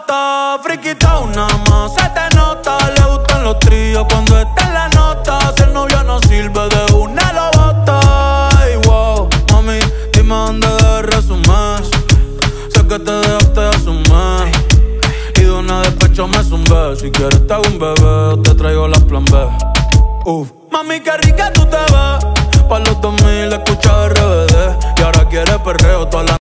idiota, friki town más se te nota. Le gustan los tríos cuando está en la nota. Si el novio no sirve de una lo bota. Ay, wow, mami, dime dónde debes resumir. Sé que te dejaste de asumir. Y de una despecho me zumbé. Si quieres te hago un bebé, te traigo las plan B. Uf. Mami, qué rica tú te vas. Pa' los 2000 escucha RBD. Y ahora quieres perreo toda la